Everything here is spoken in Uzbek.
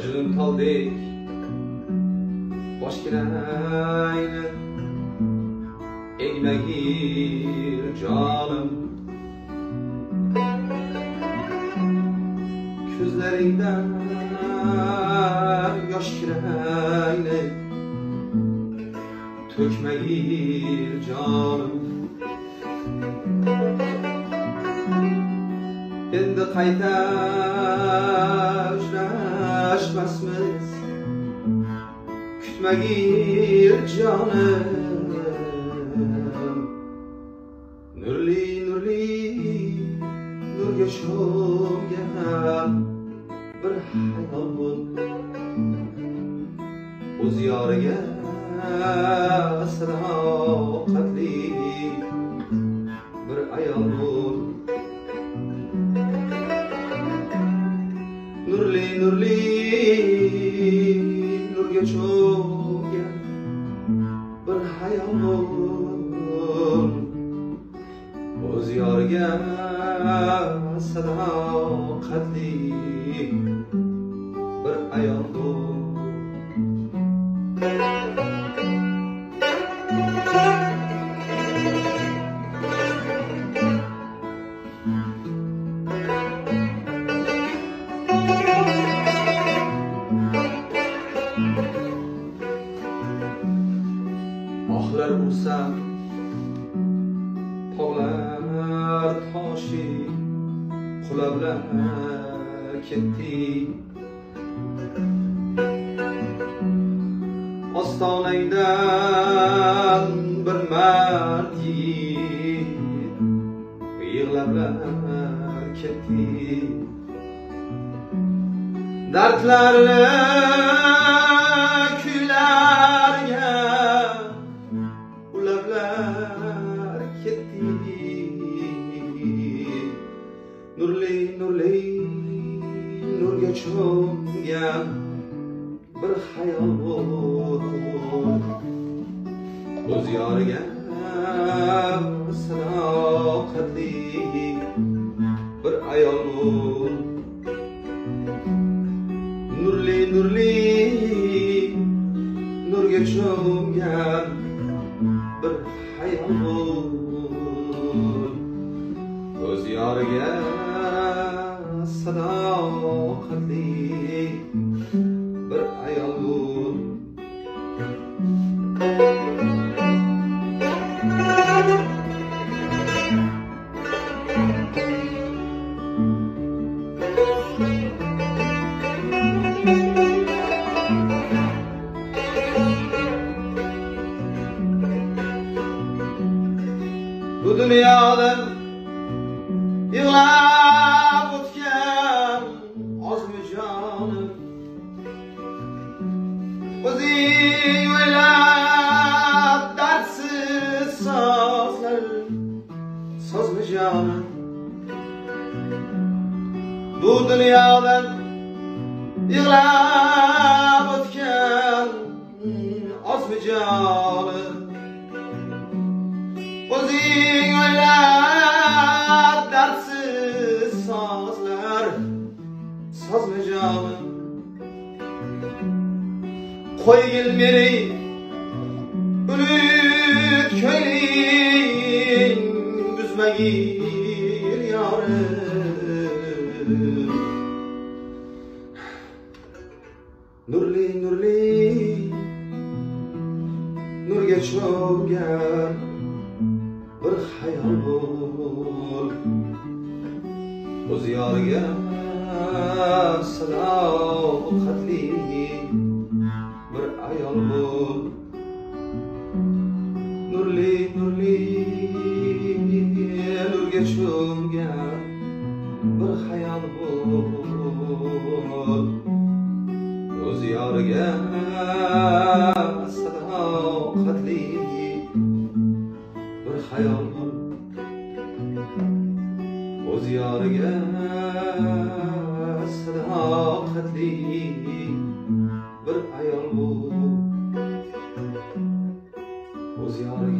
Acının tal değil. Baş gireyle Eğme gir canım. Küzlerinden yaş gireyle Tökme gir canım. Endi qayta uchrashmasmiz kutmagin jonim. Nurli nurli nurga sho'rgan bir hayot bo'l. O'z yoriga sadoqatli bir ayol bo'l. Sadoqatli bir ayol bu. Ohlar ursa tog'lar toshi Kulağına etti Astaneyden bir merdi Yığlarlar etti Dertlerim nurli nurli nurga cho'mgan bir hayot o'z yoriga sadoqatli bir ayol. Bo'l nurli nurli nurga cho'mgan bir hayol. Bo'l o'z yoriga sadoqatli bir ayol bo'l bu dunyoda yig'lab o'zing o'ylab dardsiz sozlar sozmi jonim bu dunyodan yig'lab o'tgan ozmi jonim o'zing o'ylab dardsiz sozlar sozmi jonim qo'ygil meni bulut ko'ngling buzmagil yorim nurli nurli nurga cho'mgan bir xayol bo'l o'z yoriga sadoqatli nurli nurga cho'mgan bir hayol bo'l o'z yoriga sadoqatli bir hayol bo'l o'z yoriga sadoqatli bir ayol bo'l o'z yoriga